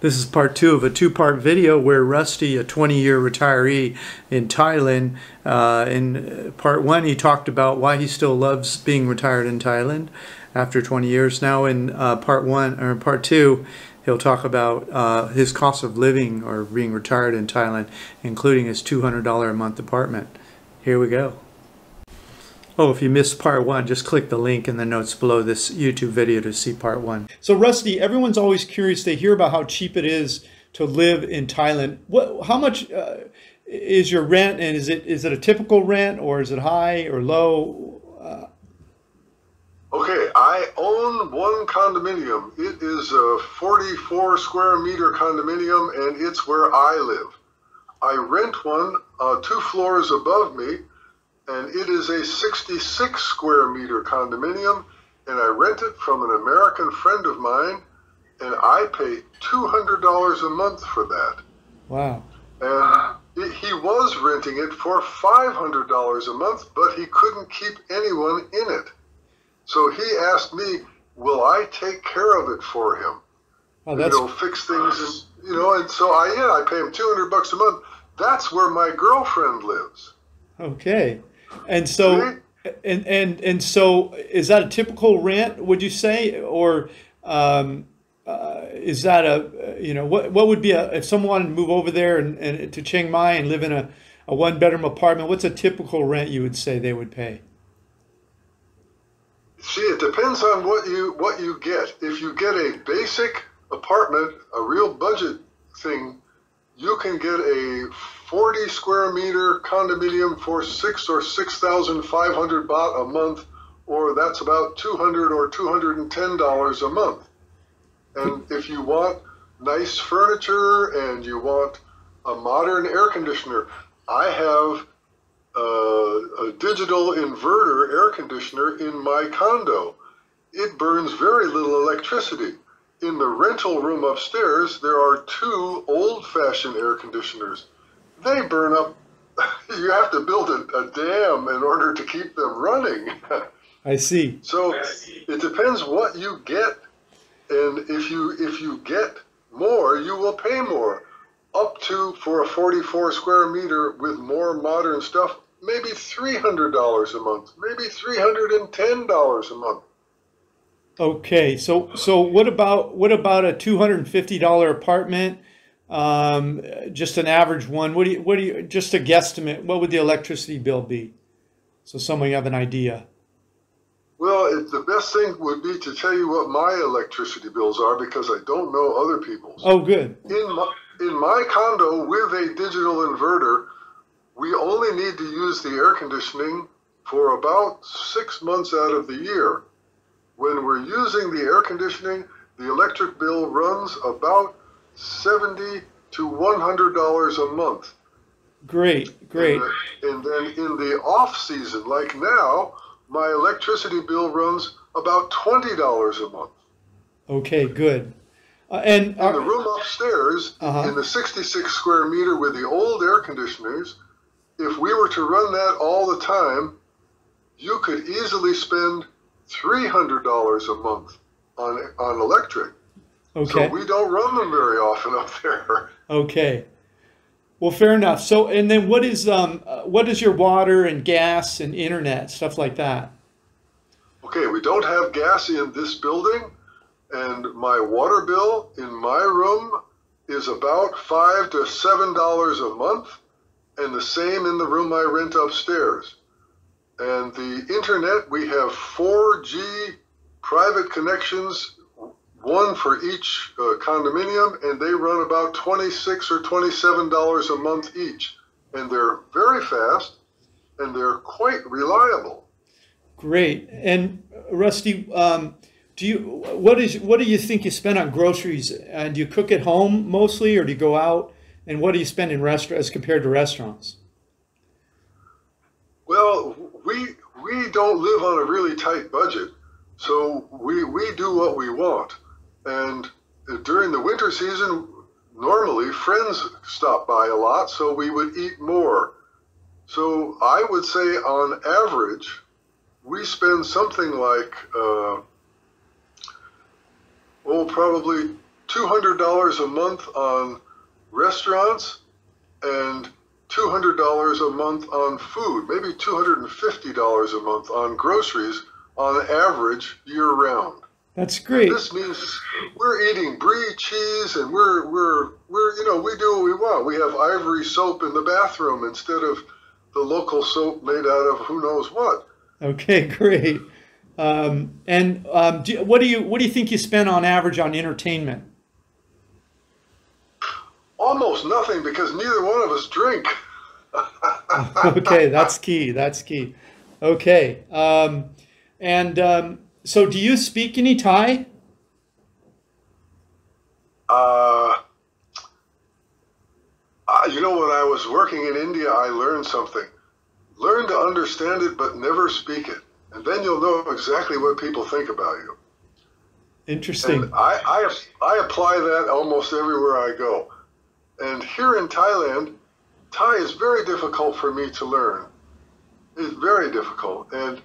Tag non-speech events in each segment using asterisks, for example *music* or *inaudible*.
This is part two of a two-part video where Rusty, a 20-year retiree in Thailand, uh, in part one he talked about why he still loves being retired in Thailand after 20 years. Now in uh, part one or part two, he'll talk about uh, his cost of living or being retired in Thailand, including his $200 a month apartment. Here we go. Oh, if you missed part one, just click the link in the notes below this YouTube video to see part one. So Rusty, everyone's always curious. They hear about how cheap it is to live in Thailand. What, how much uh, is your rent, and is it is it a typical rent, or is it high or low? Uh, okay, I own one condominium. It is a 44 square meter condominium, and it's where I live. I rent one uh, two floors above me and it is a 66 square meter condominium, and I rent it from an American friend of mine, and I pay $200 a month for that. Wow. And it, he was renting it for $500 a month, but he couldn't keep anyone in it. So he asked me, will I take care of it for him? Oh, that's... You know, fix things, and, you know, and so I, yeah, I pay him 200 bucks a month. That's where my girlfriend lives. Okay. And so, and and and so, is that a typical rent? Would you say, or um, uh, is that a you know what what would be a if someone wanted to move over there and, and to Chiang Mai and live in a, a one bedroom apartment? What's a typical rent you would say they would pay? See, it depends on what you what you get. If you get a basic apartment, a real budget thing, you can get a 40 square meter condominium for six or 6,500 baht a month, or that's about 200 or 210 dollars a month. And *laughs* if you want nice furniture and you want a modern air conditioner, I have a, a digital inverter air conditioner in my condo. It burns very little electricity. In the rental room upstairs, there are two old-fashioned air conditioners they burn up. *laughs* You have to build a, a dam in order to keep them running. I see. So it depends what you get, and if you if you get more, you will pay more. Up to for a 44 square meter with more modern stuff, maybe $300 a month, maybe $310 a month. Okay, so so what about what about a $250 apartment um, just an average one. What do you, what do you, just a guesstimate, what would the electricity bill be? So someone have an idea. Well, it, the best thing would be to tell you what my electricity bills are because I don't know other people's. Oh, good. In my, in my condo with a digital inverter, we only need to use the air conditioning for about six months out of the year. When we're using the air conditioning, the electric bill runs about 70 to $100 a month. Great, great. And, and then in the off season, like now, my electricity bill runs about $20 a month. Okay, good. Uh, and in the room upstairs, uh-huh. in the 66 square meter with the old air conditioners, if we were to run that all the time, you could easily spend $300 a month on, on electric. Okay. So we don't run them very often up there. Okay. Well, fair enough. So, and then what is um, uh, what is your water and gas and internet stuff like that? Okay, we don't have gas in this building, and my water bill in my room is about five to seven dollars a month, and the same in the room I rent upstairs. And the internet, we have 4G private connections one for each uh, condominium, and they run about 26 or 27 dollars a month each, and they're very fast, and they're quite reliable. Great. And Rusty, um, do you what is what do you think you spend on groceries? And do you cook at home mostly, or do you go out? And what do you spend in restaurants as compared to restaurants? Well, we we don't live on a really tight budget, so we we do what we want. And during the winter season, normally friends stop by a lot, so we would eat more. So I would say on average, we spend something like, uh, oh, probably $200 a month on restaurants and $200 a month on food, maybe $250 a month on groceries on average year round. That's great. This means we're eating brie cheese and we're we're we're you know, we do what we want. We have ivory soap in the bathroom instead of the local soap made out of who knows what. Okay, *laughs* great. Um, and um, do, what do you what do you think you spend on average on entertainment? Almost nothing because neither one of us drink. *laughs* okay, that's key. That's key. Okay, um, and um, so do you speak any Thai? Uh, uh, you know, when I was working in India, I learned something. Learn to understand it, but never speak it, and then you'll know exactly what people think about you. Interesting. And I, I, I apply that almost everywhere I go. And here in Thailand, Thai is very difficult for me to learn. It's very difficult. And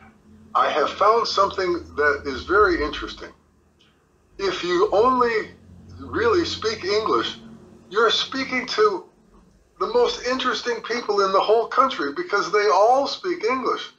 I have found something that is very interesting. If you only really speak English, you're speaking to the most interesting people in the whole country because they all speak English.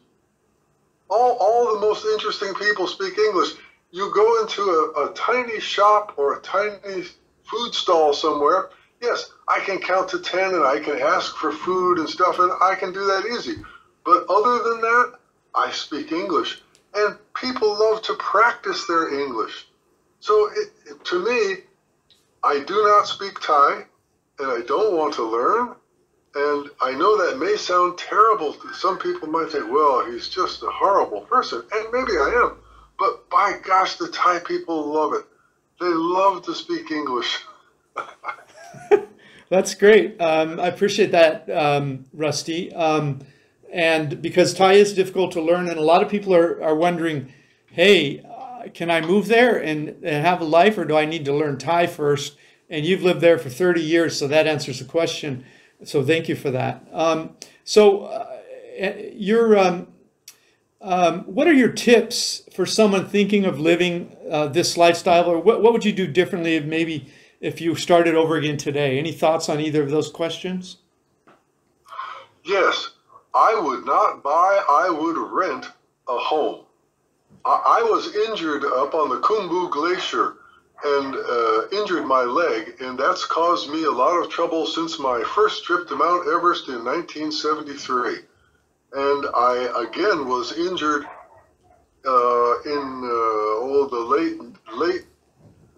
All, all the most interesting people speak English. You go into a, a tiny shop or a tiny food stall somewhere. Yes, I can count to 10 and I can ask for food and stuff, and I can do that easy. But other than that, I speak English. And people love to practice their English. So it, to me, I do not speak Thai and I don't want to learn. And I know that may sound terrible. Some people might think, well, he's just a horrible person. And maybe I am. But by gosh, the Thai people love it. They love to speak English. *laughs* That's great. Um, I appreciate that, um, Rusty. Um, and because Thai is difficult to learn, and a lot of people are, are wondering, hey, uh, can I move there and, and have a life, or do I need to learn Thai first? And you've lived there for 30 years, so that answers the question. So thank you for that. Um, so uh, your um, um, what are your tips for someone thinking of living uh, this lifestyle, or what, what would you do differently if maybe if you started over again today? Any thoughts on either of those questions? Yes. I would not buy, I would rent a home. I, I was injured up on the Khumbu Glacier and uh, injured my leg, and that's caused me a lot of trouble since my first trip to Mount Everest in 1973. And I again was injured uh, in uh, oh the late late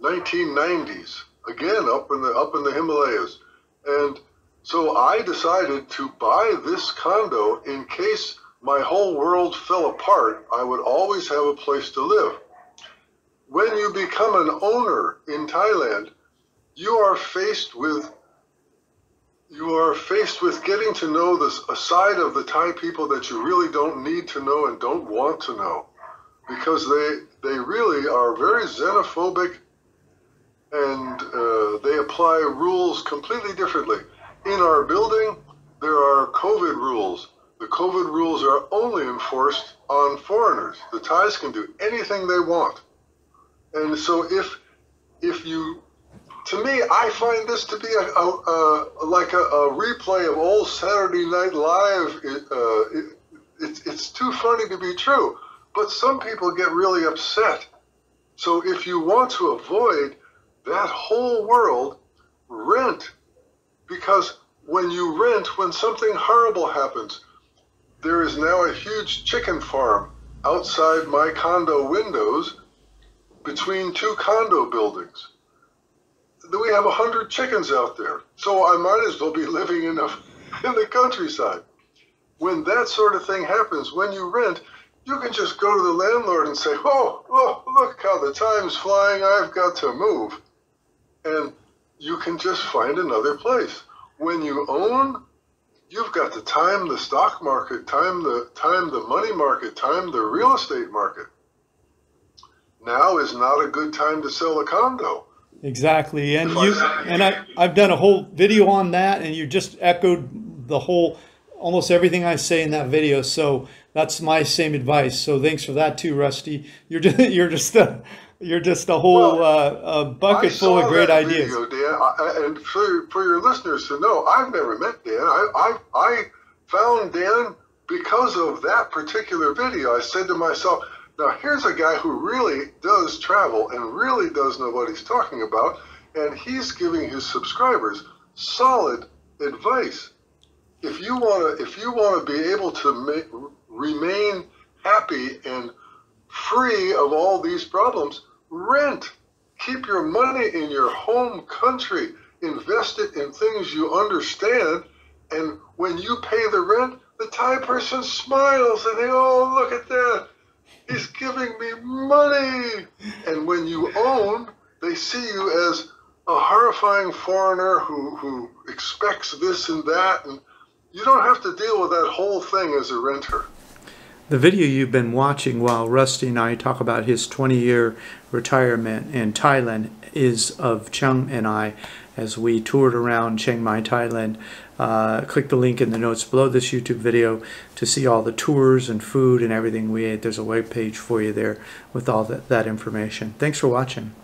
1990s again up in the up in the Himalayas, and so I decided to buy this condo in case my whole world fell apart. I would always have a place to live. When you become an owner in Thailand, you are faced with you are faced with getting to know this a side of the Thai people that you really don't need to know and don't want to know because they they really are very xenophobic and uh, they apply rules completely differently in our building, there are COVID rules. The COVID rules are only enforced on foreigners. The Thais can do anything they want. And so if if you to me, I find this to be a, a, a like a, a, replay of old Saturday Night Live. It, uh, it, it, it's too funny to be true, but some people get really upset. So if you want to avoid that whole world, rent because when you rent, when something horrible happens, there is now a huge chicken farm outside my condo windows between two condo buildings. We have a hundred chickens out there, so I might as well be living in the, *laughs* in the countryside. When that sort of thing happens, when you rent, you can just go to the landlord and say, "Oh, oh look how the time's flying! I've got to move," and you can just find another place. When you own, you've got to time the stock market, time the time the money market, time the real estate market. Now is not a good time to sell a condo. Exactly, and you and I I've done a whole video on that, and you just echoed the whole almost everything I say in that video. So that's my same advice. So thanks for that too, Rusty. You're just, *laughs* you're just a, You're just a whole Well, uh, a bucket I full of great ideas. Video, Dan, I, I- and for, for your listeners to know, I've never met Dan. I, I, I found Dan because of that particular video. I said to myself, now here's a guy who really does travel and really does know what he's talking about, and he's giving his subscribers solid advice. If you want to, if you want to be able to make, remain happy and free of all these problems, rent. Keep your money in your home country. Invest it in things you understand. And when you pay the rent, the Thai person smiles and they, oh, look at that. He's giving me money. And when you own, they see you as a horrifying foreigner who, who expects this and that. And you don't have to deal with that whole thing as a renter. The video you've been watching while Rusty and I talk about his 20 year retirement in Thailand is of Qiang and I as we toured around Chiang Mai, Thailand. Uh, click the link in the notes below this YouTube video to see all the tours and food and everything we ate. There's a web page for you there with all that, that information. Thanks for watching.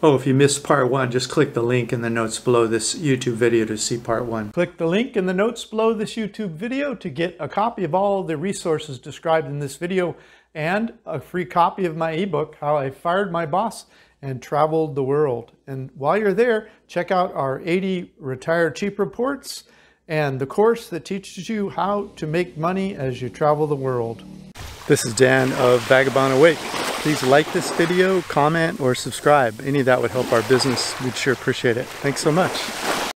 Oh, if you missed part one, just click the link in the notes below this YouTube video to see part one. Click the link in the notes below this YouTube video to get a copy of all the resources described in this video and a free copy of my ebook, How I Fired My Boss and Traveled the World. And while you're there, check out our 80 Retire Cheap reports and the course that teaches you how to make money as you travel the world. This is Dan of Vagabond Awake. Please like this video, comment, or subscribe. Any of that would help our business. We'd sure appreciate it. Thanks so much.